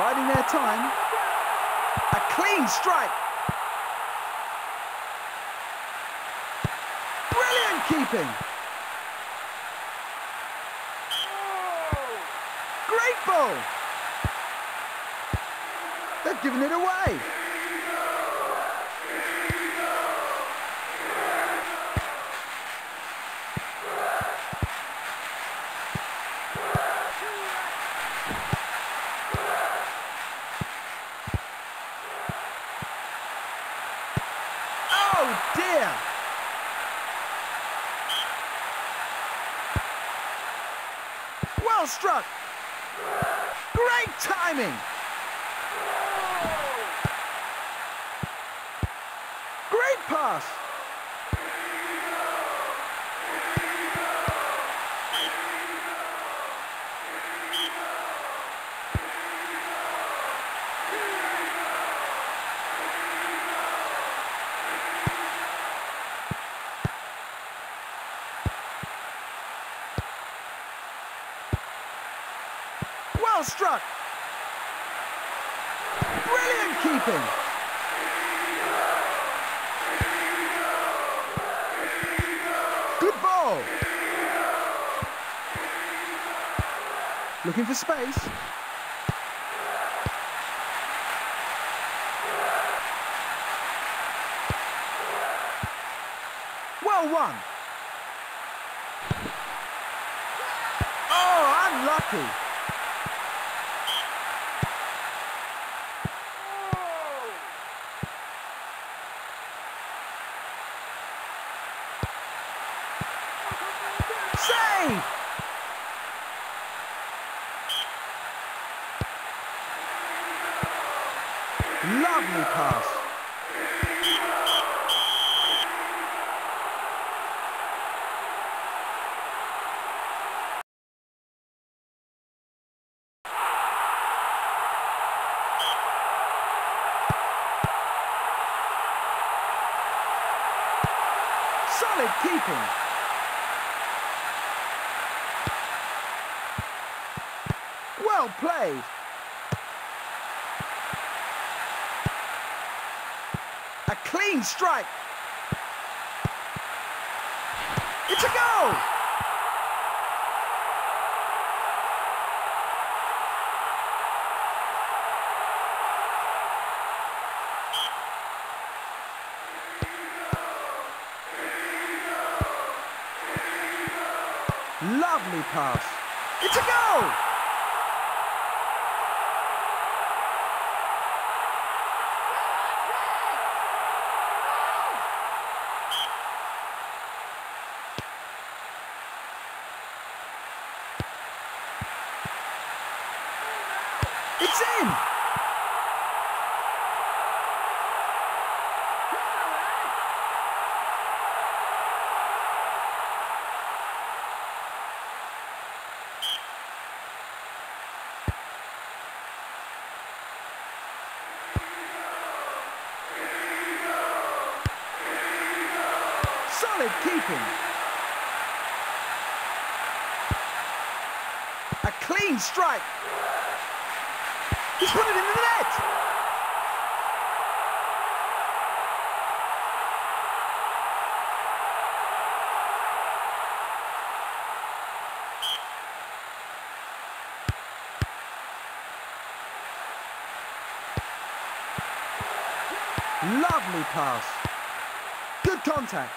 Biding their time. A clean strike. Brilliant keeping. Great ball. They've given it away. Oh dear! Well struck! Great timing! Great pass! Well struck! Brilliant keeping! Good ball! Looking for space. Well won. Oh, unlucky. Save! Lovely pass. Solid keeping. Well played. A clean strike. It's a goal. Lovely pass. It's a goal. In! Solid keeping. A clean strike. He's put it in the net. Lovely pass. Good contact.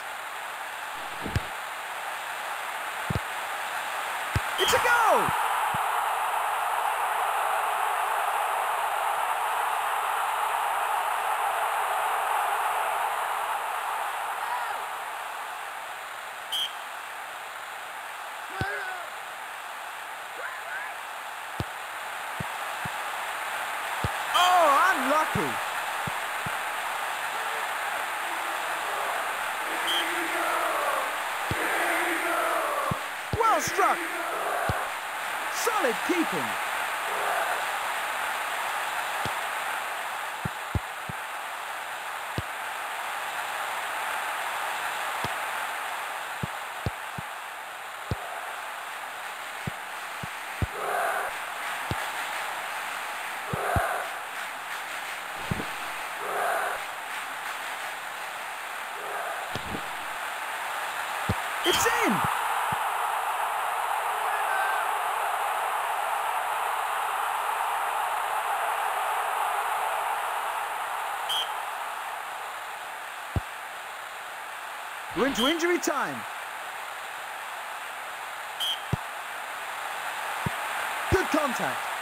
It's a goal! Well struck. Solid keeping. It's in! We're into injury time. Good contact.